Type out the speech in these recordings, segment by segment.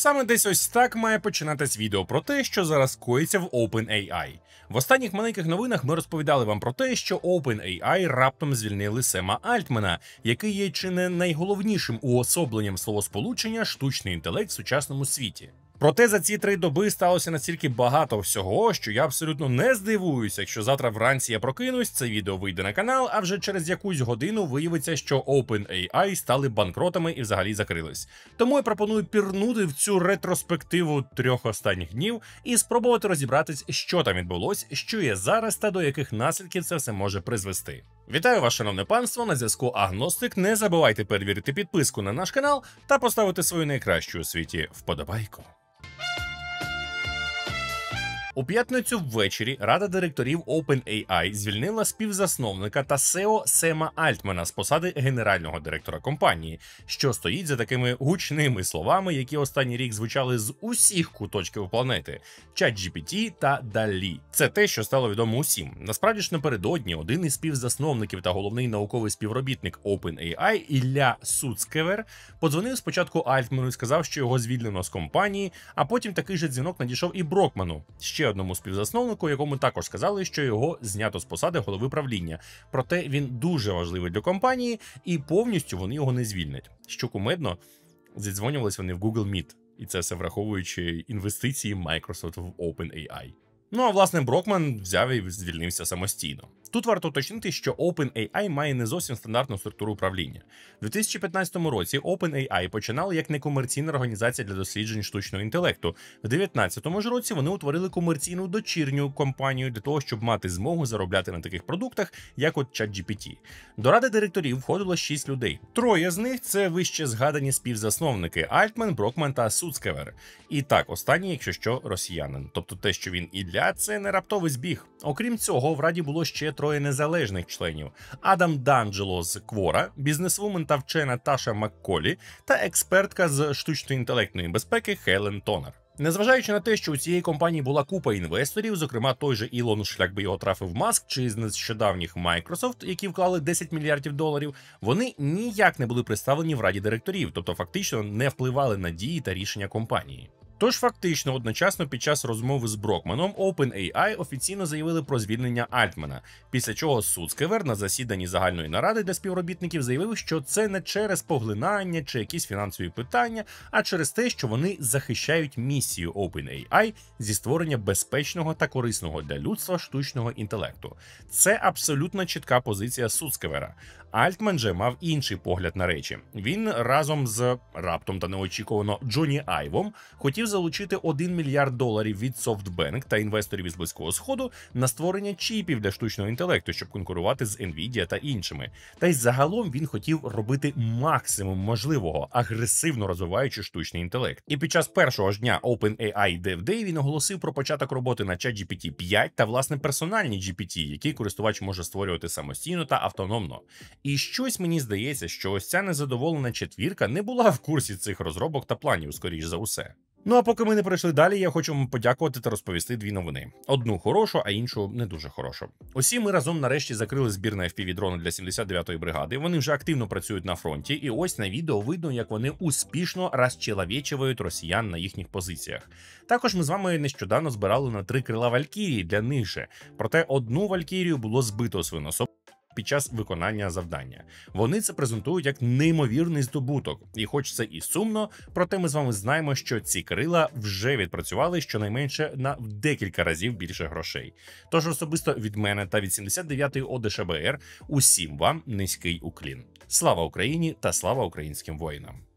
Саме десь ось так має починатись відео про те, що зараз коїться в OpenAI. В останніх маленьких новинах ми розповідали вам про те, що OpenAI раптом звільнили Сема Альтмана, який є чи не найголовнішим уособленням словосполучення штучний інтелект в сучасному світі. Проте за ці три доби сталося настільки багато всього, що я абсолютно не здивуюся, якщо завтра вранці я прокинусь, це відео вийде на канал, а вже через якусь годину виявиться, що OpenAI стали банкротами і взагалі закрились. Тому я пропоную пірнути в цю ретроспективу трьох останніх днів і спробувати розібратись, що там відбулось, що є зараз та до яких наслідків це все може призвести. Вітаю вас, шановне панство! На зв'язку Агностик. Не забувайте перевірити підписку на наш канал та поставити свою найкращу у світі вподобайку. У п'ятницю ввечері рада директорів OpenAI звільнила співзасновника та SEO Сема Альтмана з посади генерального директора компанії, що стоїть за такими гучними словами, які останній рік звучали з усіх куточків планети: ChatGPT та DALL-E. Це те, що стало відомо усім. Насправді ж напередодні один із співзасновників та головний науковий співробітник OpenAI Ілля Суцкевер подзвонив спочатку Альтману і сказав, що його звільнено з компанії, а потім такий же дзвінок надійшов і Брокману. Ще одному співзасновнику, якому також сказали, що його знято з посади голови правління. Проте він дуже важливий для компанії, і повністю вони його не звільнять. Що кумедно, зідзвонювались вони в Google Meet, і це все враховуючи інвестиції Microsoft в OpenAI. Ну а власне Брокман взяв і звільнився самостійно. Тут варто уточнити, що OpenAI має не зовсім стандартну структуру управління. У 2015 році OpenAI починали як некомерційна організація для досліджень штучного інтелекту. В 2019 ж році вони утворили комерційну дочірню компанію для того, щоб мати змогу заробляти на таких продуктах, як от ChatGPT. До ради директорів входило 6 людей. Троє з них це вище згадані співзасновники Альтман, Брокман та Суцкевер. І так, останній, якщо що, росіянин. Тобто те, що він Ілля, це не раптовий збіг. Окрім цього, в раді було ще троє незалежних членів: Адам Данджело з Quora, бізнесвумен та вчена Таша Макколі та експертка з штучно-інтелектної безпеки Хелен Тонер. Незважаючи на те, що у цієї компанії була купа інвесторів, зокрема той же Ілон, шляк би його трафив Маск, чи з нещодавніх Microsoft, які вклали 10 мільярдів доларів, вони ніяк не були представлені в раді директорів, тобто фактично не впливали на дії та рішення компанії. Тож фактично одночасно під час розмови з Брокманом OpenAI офіційно заявили про звільнення Альтмана, після чого Суцкевер на засіданні загальної наради для співробітників заявив, що це не через поглинання чи якісь фінансові питання, а через те, що вони захищають місію OpenAI зі створення безпечного та корисного для людства штучного інтелекту. Це абсолютно чітка позиція Суцкевера. Альтман же мав інший погляд на речі. Він разом з раптом та неочікувано Джоні Айвом хотів залучити 1 мільярд доларів від SoftBank та інвесторів із близького сходу на створення чіпів для штучного інтелекту, щоб конкурувати з Nvidia та іншими. Та й загалом він хотів робити максимум можливого, агресивно розвиваючи штучний інтелект. І під час першого ж дня OpenAI Dev він оголосив про початок роботи на ChatGPT 5 та власне персональні GPT, які користувач може створювати самостійно та автономно. І щось мені здається, що ось ця незадоволена четвірка не була в курсі цих розробок та планів, скоріш за усе. Ну а поки ми не пройшли далі, я хочу вам подякувати та розповісти дві новини: одну хорошу, а іншу не дуже хорошу. Усі ми разом нарешті закрили збір на fpv дрони для 79-ї бригади. Вони вже активно працюють на фронті, і ось на відео видно, як вони успішно розчеловічують росіян на їхніх позиціях. Також ми з вами нещодавно збирали на три крила Валькірії для них. Проте одну Валькірію було збито свинособ під час виконання завдання. Вони це презентують як неймовірний здобуток, і хоч це і сумно, проте ми з вами знаємо, що ці крила вже відпрацювали щонайменше на декілька разів більше грошей. Тож особисто від мене та від 79-ї ОДШБР усім вам низький уклін. Слава Україні та слава українським воїнам!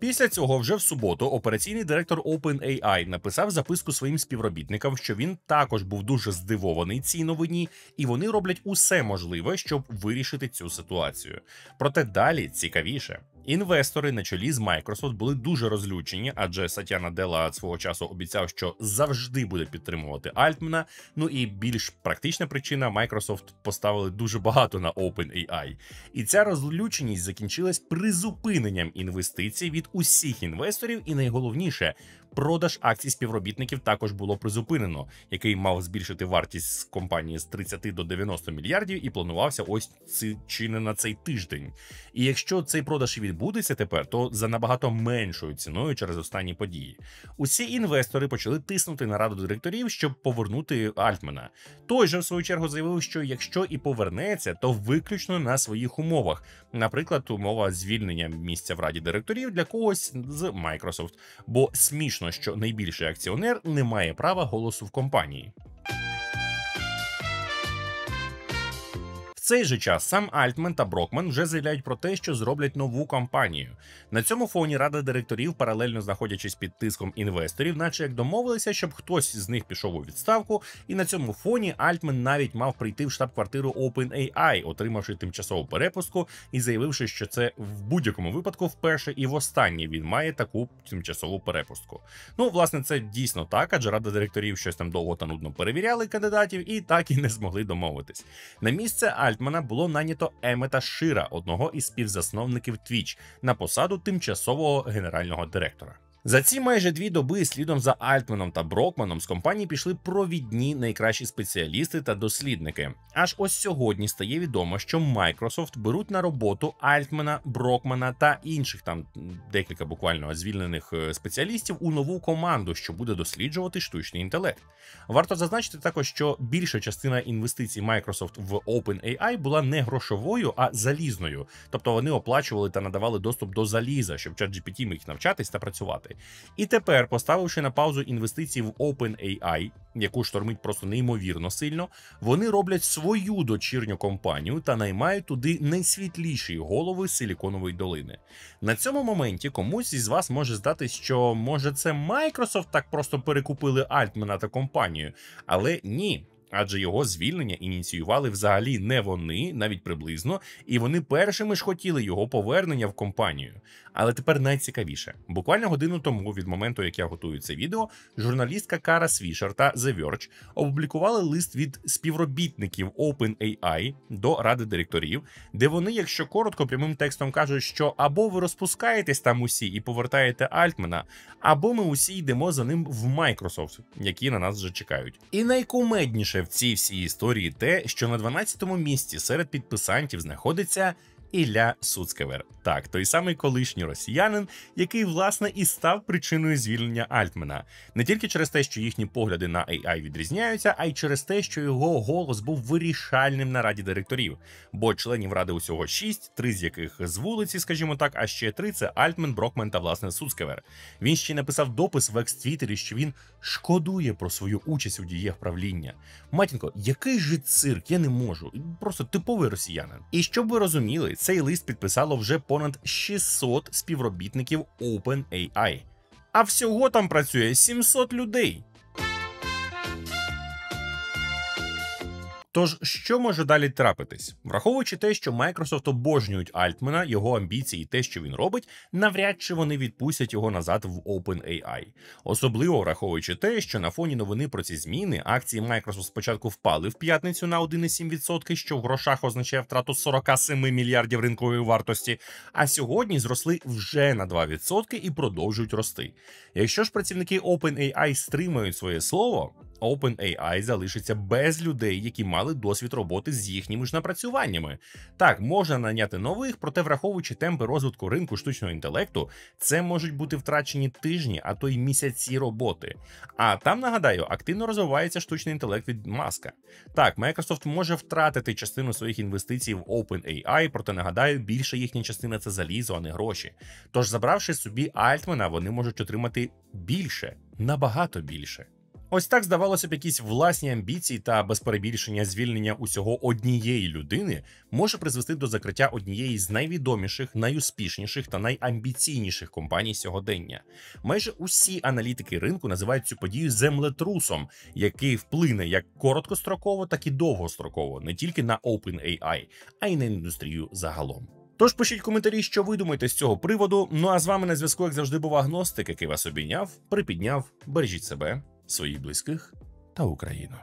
Після цього, вже в суботу, операційний директор OpenAI написав записку своїм співробітникам, що він також був дуже здивований цій новині, і вони роблять усе можливе, щоб вирішити цю ситуацію. Проте далі цікавіше. Інвестори на чолі з Microsoft були дуже розлючені, адже Сатяна Дела свого часу обіцяв, що завжди буде підтримувати Альтмана. Ну і більш практична причина Microsoft поставили дуже багато на OpenAI. І ця розлюченість закінчилась призупиненням інвестицій від усіх інвесторів, і найголовніше. Продаж акцій співробітників також було призупинено, який мав збільшити вартість компанії з 30 до 90 мільярдів і планувався ось ці чи не на цей тиждень. І якщо цей продаж і відбудеться тепер, то за набагато меншою ціною через останні події. Усі інвестори почали тиснути на раду директорів, щоб повернути Альтмана. Той же в свою чергу заявив, що якщо і повернеться, то виключно на своїх умовах. Наприклад, умова звільнення місця в раді директорів для когось з Microsoft. Бо смішно, що найбільший акціонер не має права голосу в компанії. Цей же час сам Альтмен та Брокман вже заявляють про те, що зроблять нову кампанію. На цьому фоні рада директорів, паралельно знаходячись під тиском інвесторів, наче як домовилися, щоб хтось з них пішов у відставку. І на цьому фоні Альтмен навіть мав прийти в штаб-квартиру OpenAI, отримавши тимчасову перепустку і заявивши, що це в будь-якому випадку вперше і востаннє він має таку тимчасову перепустку. Ну, власне, це дійсно так, адже рада директорів щось там довго та нудно перевіряли кандидатів і так і не змогли домовитись. На місце Альтмена Альтмана було нанято Емета Шира, одного із співзасновників Twitch, на посаду тимчасового генерального директора. За ці майже дві доби слідом за Альтманом та Брокманом з компанії пішли провідні найкращі спеціалісти та дослідники. Аж ось сьогодні стає відомо, що Microsoft беруть на роботу Альтмана, Брокмана та інших там декілька буквально звільнених е, спеціалістів у нову команду, що буде досліджувати штучний інтелект. Варто зазначити також, що більша частина інвестицій Microsoft в OpenAI була не грошовою, а залізною, тобто вони оплачували та надавали доступ до заліза, щоб ChatGPT міг навчатись та працювати. І тепер, поставивши на паузу інвестиції в OpenAI, яку штормить просто неймовірно сильно, вони роблять свою дочірню компанію та наймають туди найсвітліші голови Силіконової долини. На цьому моменті комусь із вас може здатись, що може це Microsoft так просто перекупили Альтмена та компанію, але ні адже його звільнення ініціювали взагалі не вони, навіть приблизно, і вони першими ж хотіли його повернення в компанію. Але тепер найцікавіше: буквально годину тому, від моменту, як я готую це відео, журналістка Кара Свішер та The Verge опублікували лист від співробітників OpenAI до ради директорів, де вони, якщо коротко, прямим текстом кажуть, що або ви розпускаєтесь там усі і повертаєте Альтмена, або ми усі йдемо за ним в Microsoft, які на нас вже чекають. І найкумедніше в цій всій історії те, що на 12-му місці серед підписантів знаходиться Ілля Суцкевер. Так, той самий колишній росіянин, який власне і став причиною звільнення Альтмена, не тільки через те, що їхні погляди на AI відрізняються, а й через те, що його голос був вирішальним на раді директорів. Бо членів ради усього шість, три з яких з вулиці, скажімо так, а ще три це Альтмен, Брокмен та власне Суцкевер. Він ще написав допис в екс-твіттері, що він шкодує про свою участь у діях правління. Матінко, який же цирк? Я не можу. Просто типовий росіянин. І щоб ви розуміли, цей лист підписало вже понад 600 співробітників OpenAI. А всього там працює 700 людей. Тож, що може далі трапитись, враховуючи те, що Microsoft обожнюють Альтмена, його амбіції, і те, що він робить, навряд чи вони відпустять його назад в OpenAI. Особливо враховуючи те, що на фоні новини про ці зміни акції Microsoft спочатку впали в п'ятницю на 1,7%, що в грошах означає втрату 47 мільярдів ринкової вартості, а сьогодні зросли вже на 2% і продовжують рости. Якщо ж працівники OpenAI стримають своє слово. OpenAI залишиться без людей, які мали досвід роботи з їхніми ж напрацюваннями. Так, можна наняти нових, проте, враховуючи темпи розвитку ринку штучного інтелекту, це можуть бути втрачені тижні, а то й місяці роботи. А там нагадаю, активно розвивається штучний інтелект від маска. Так, Microsoft може втратити частину своїх інвестицій в OpenAI, проте нагадаю, більша їхня частина це залізо, а не гроші. Тож, забравши собі Альтмена, вони можуть отримати більше, набагато більше. Ось так здавалося б, якісь власні амбіції та без перебільшення звільнення усього однієї людини може призвести до закриття однієї з найвідоміших, найуспішніших та найамбіційніших компаній сьогодення. Майже усі аналітики ринку називають цю подію землетрусом, який вплине як короткостроково, так і довгостроково, не тільки на OpenAI, а й на індустрію загалом. Тож пишіть коментарі, що ви думаєте з цього приводу. Ну а з вами на зв'язку, як завжди, був агностик, який вас обійняв, припідняв, бережіть себе своїх близьких та Україну.